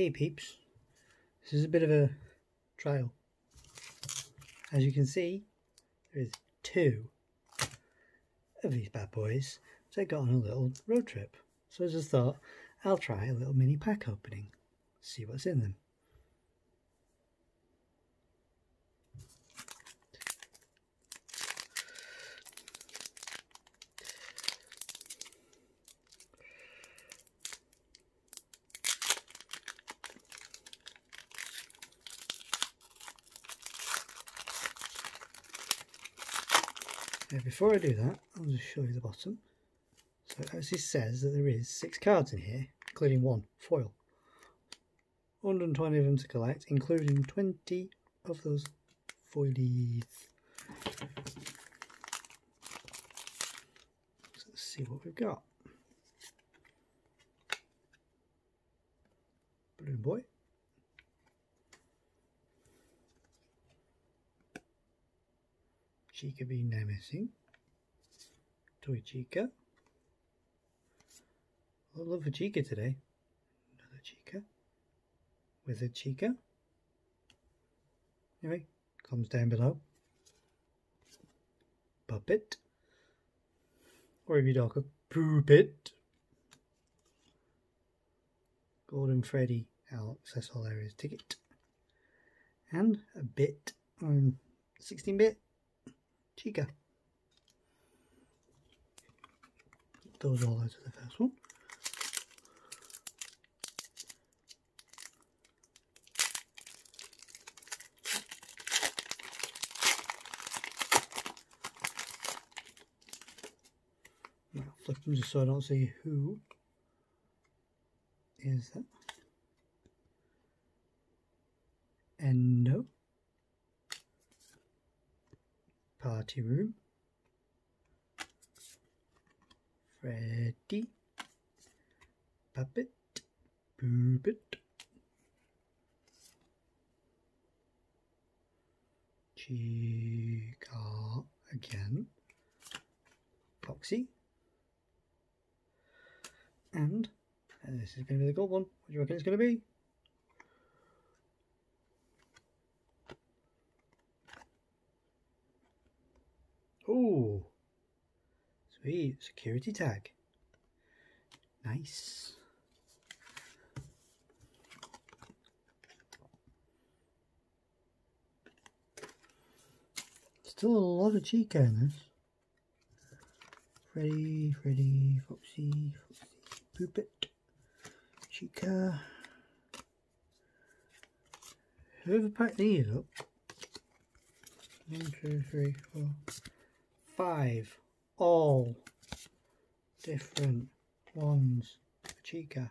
Hey peeps, this is a bit of a trial. As you can see, there is two of these bad boys. I got on a little road trip. So I just thought I'll try a little mini pack opening, see what's in them. Before I do that, I'll just show you the bottom. So it actually says that there is six cards in here, including one foil. 120 of them to collect, including 20 of those foilies. So let's see what we've got. Balloon Boy. Chica being now missing. Toy Chica. I love a Chica today. Another Chica. With a Chica. Anyway, comes down below. Puppet. Or if you talk a Poopit. Golden Freddy that's all is. Ticket. And a bit, um, 16 bit Chica. Those all out of the first one. Now flip them just so I don't see who is that. And no. Party room. Freddy. Puppet. Poopet. Chica again. Foxy. And, and this is going to be the gold one. What do you reckon it's going to be? Oh, sweet. Security tag. Nice. Still a lot of Chica in this. Freddy, Freddy, Foxy, Foxy, Poopit, Chica. Whoever packed these up. One, two, three, four, five. All different ones. for Chica.